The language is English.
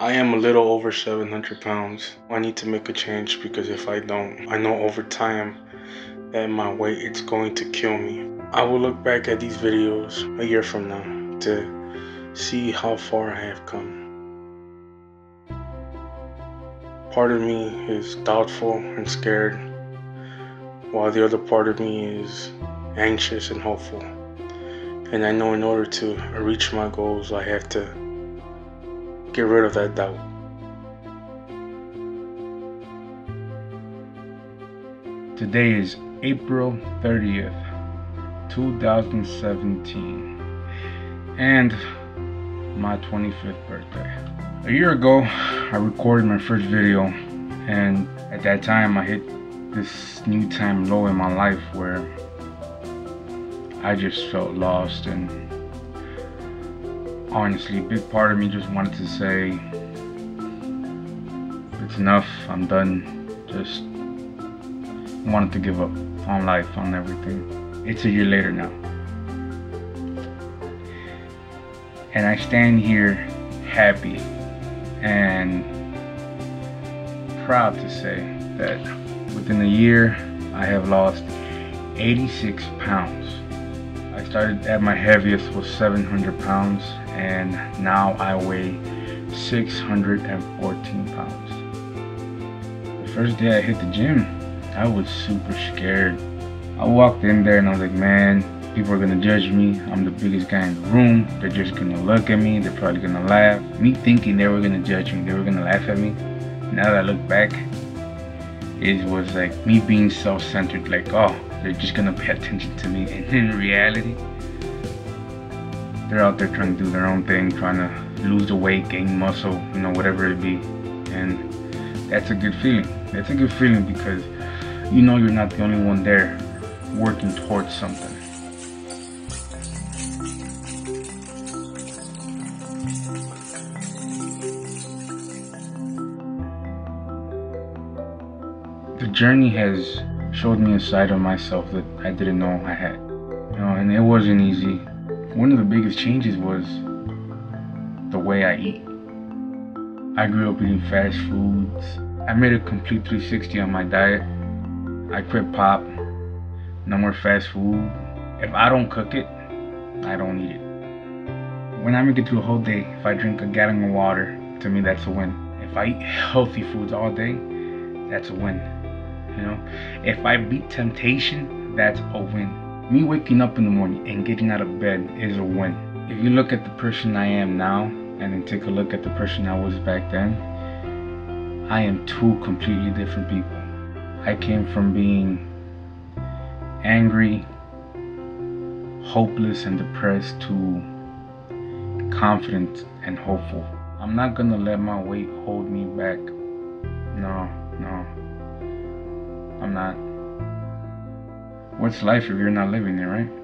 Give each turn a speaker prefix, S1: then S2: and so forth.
S1: I am a little over 700 pounds. I need to make a change because if I don't, I know over time that my weight it's going to kill me. I will look back at these videos a year from now to see how far I have come. Part of me is doubtful and scared, while the other part of me is anxious and hopeful. And I know in order to reach my goals, I have to get rid of that doubt.
S2: Today is April 30th, 2017, and my 25th birthday. A year ago, I recorded my first video, and at that time, I hit this new time low in my life where I just felt lost and honestly, a big part of me just wanted to say, it's enough, I'm done. Just wanted to give up on life, on everything. It's a year later now. And I stand here happy and proud to say that within a year, I have lost 86 pounds. I started at my heaviest was 700 pounds and now I weigh 614 pounds. The first day I hit the gym, I was super scared. I walked in there and I was like, man, people are gonna judge me. I'm the biggest guy in the room. They're just gonna look at me. They're probably gonna laugh. Me thinking they were gonna judge me. They were gonna laugh at me. Now that I look back, it was like me being self-centered. Like, oh, they're just gonna pay attention to me. And in reality, they're out there trying to do their own thing, trying to lose the weight, gain muscle, you know, whatever it be. And that's a good feeling. That's a good feeling because you know you're not the only one there working towards something. The journey has showed me a side of myself that I didn't know I had. You know, and it wasn't easy one of the biggest changes was the way I eat. I grew up eating fast foods. I made a complete 360 on my diet. I quit pop. No more fast food. If I don't cook it, I don't eat it. When I make it through a whole day, if I drink a gallon of water, to me that's a win. If I eat healthy foods all day, that's a win. You know, if I beat temptation, that's a win. Me waking up in the morning and getting out of bed is a win. If you look at the person I am now and then take a look at the person I was back then, I am two completely different people. I came from being angry, hopeless, and depressed to confident and hopeful. I'm not gonna let my weight hold me back. No, no. I'm not. What's life if you're not living it, right?